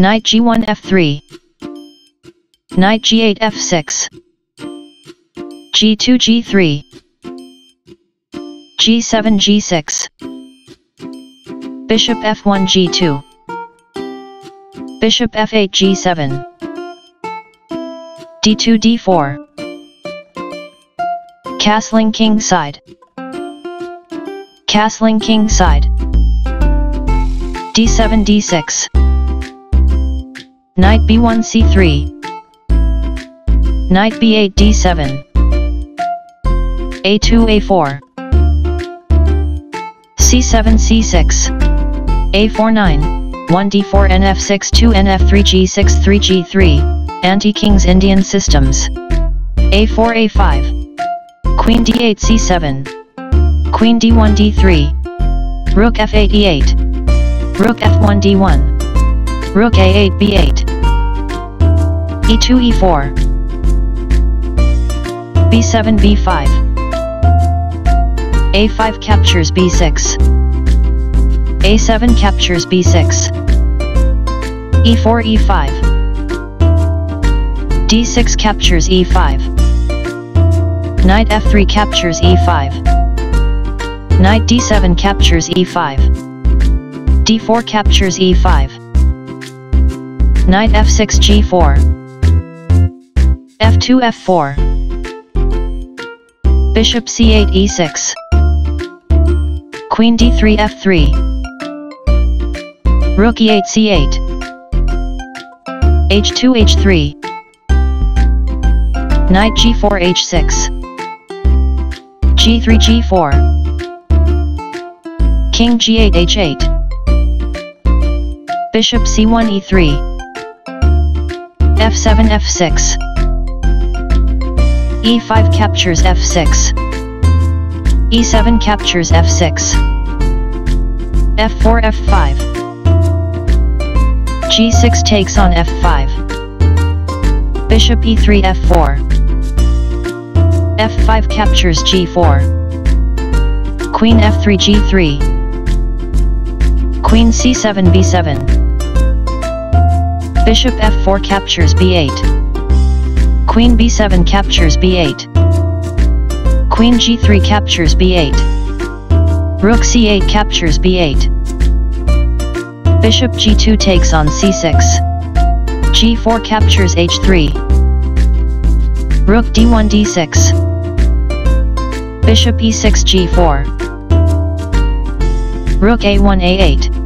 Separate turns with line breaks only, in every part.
Knight g1 f3. Knight g8 f6. g2 g3. g7 g6. Bishop f1 g2. Bishop f8 g7. d2 d4. Castling king side. Castling king side. d7 d6. Knight b1 c3. Knight b8 d7. a2 a4. c7 c6. a4 9. 1d4 nf6 2 nf3 g6 3 g3, anti-kings Indian systems. a4 a5. Queen d8 c7. Queen d1 d3. Rook f8 e8. Rook f1 d1. Rook a8 b8 e2 e4 b7 b5 a5 captures b6 a7 captures b6 e4 e5 d6 captures e5 knight f3 captures e5 knight d7 captures e5 d4 captures e5 knight f6 g4 f2 f4 Bishop c8 e6 Queen d3 f3 Rook e8 c8 h2 h3 Knight g4 h6 g3 g4 King g8 h8 Bishop c1 e3 f7 f6 e5 captures f6. e7 captures f6. f4 f5. g6 takes on f5. Bishop e3 f4. f5 captures g4. Queen f3 g3. Queen c7 b7. Bishop f4 captures b8. Queen b7 captures b8. Queen g3 captures b8. Rook c8 captures b8. Bishop g2 takes on c6. g4 captures h3. Rook d1 d6. Bishop e6 g4. Rook a1 a8.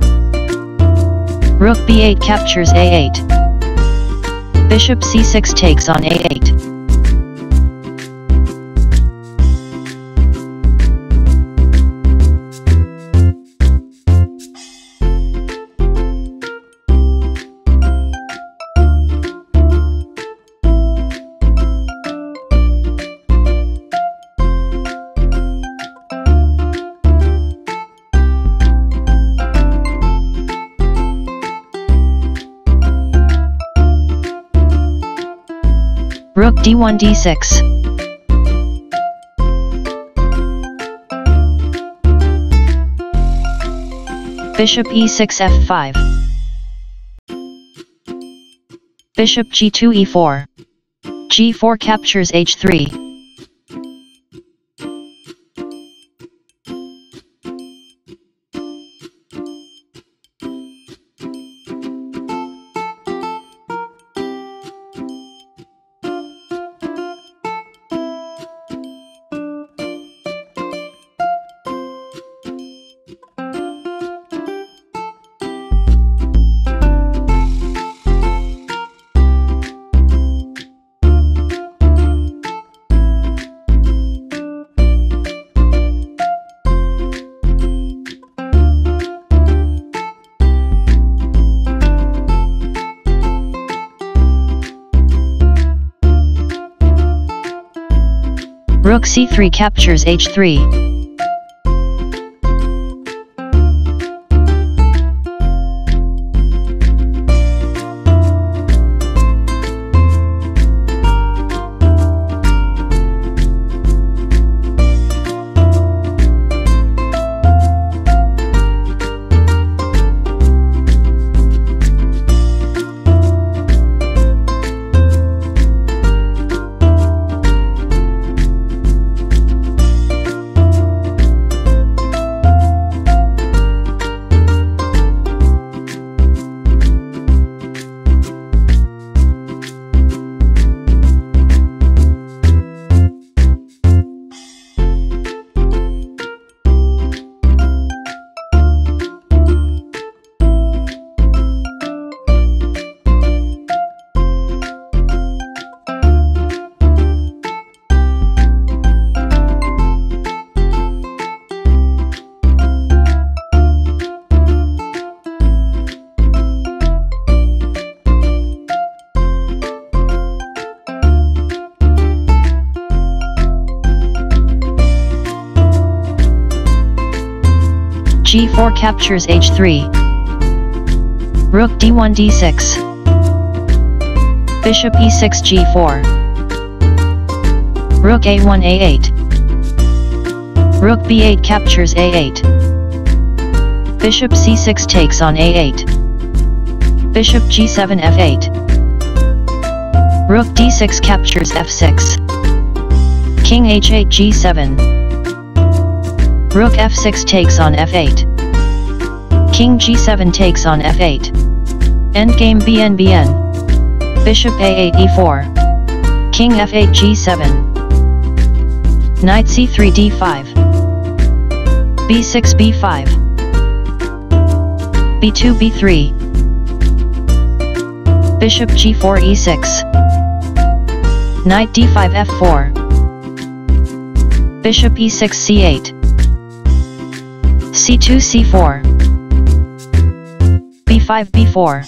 Rook b8 captures a8. Bishop c6 takes on a8. D1 d6. Bishop e6 f5. Bishop g2 e4. g4 captures h3. Rook c3 captures h3. G4 captures h3. Rook d1 d6. Bishop e6 g4. Rook a1 a8. Rook b8 captures a8. Bishop c6 takes on a8. Bishop g7 f8. Rook d6 captures f6. King h8 g7. Rook f6 takes on f8. King g7 takes on f8. Endgame bnbn. Bishop a8 e4. King f8 g7. Knight c3 d5. b6 b5. b2 b3. Bishop g4 e6. Knight d5 f4. Bishop e6 c8. C2 c4. b5 b4.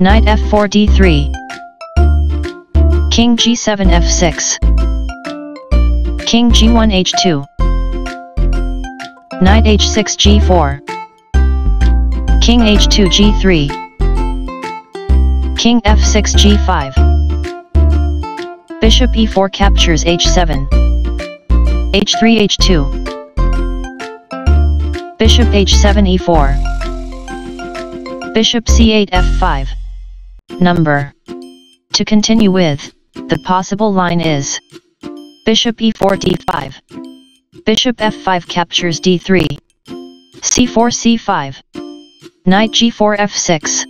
Knight f4 d3. King g7 f6. King g1 h2. Knight h6 g4. King h2 g3. King f6 g5. Bishop e4 captures h7. h3 h2. Bishop h7 e4. Bishop c8 f5. Number. To continue with, the possible line is Bishop e4 d5. Bishop f5 captures d3. c4 c5. Knight g4 f6.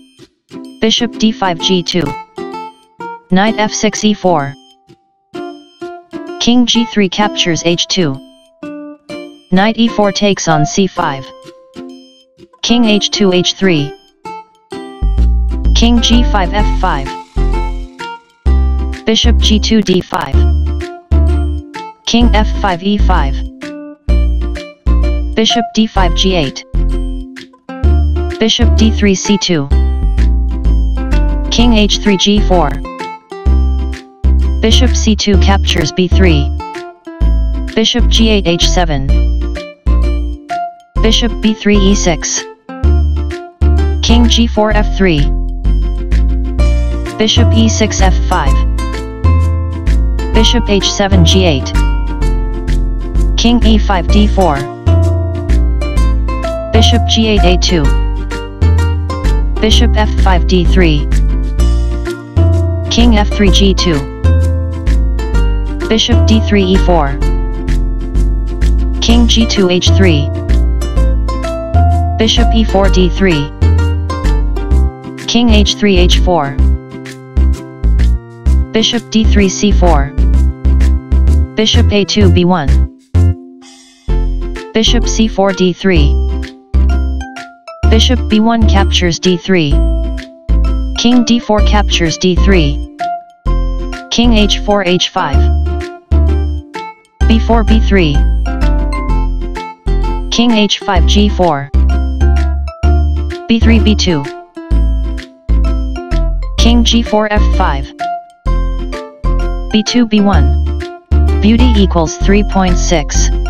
Bishop d5 g2. Knight f6 e4. King g3 captures h2. Knight e4 takes on c5. King h2 h3. King g5 f5. Bishop g2 d5. King f5 e5. Bishop d5 g8. Bishop d3 c2. King h3 g4. Bishop c2 captures b3. Bishop g8 h7. Bishop b3 e6. King g4 f3. Bishop e6 f5. Bishop h7 g8. King e5 d4. Bishop g8 a2. Bishop f5 d3. King f3 g2. Bishop d3 e4. King g2 h3. Bishop e4 d3. King h3 h4. Bishop d3 c4. Bishop a2 b1. Bishop c4 d3. Bishop b1 captures d3. King d4 captures d3. King h4 h5. b4 b3. King h5 g4. b3 b2. King g4 f5. b2 b1. Beauty equals 3.6.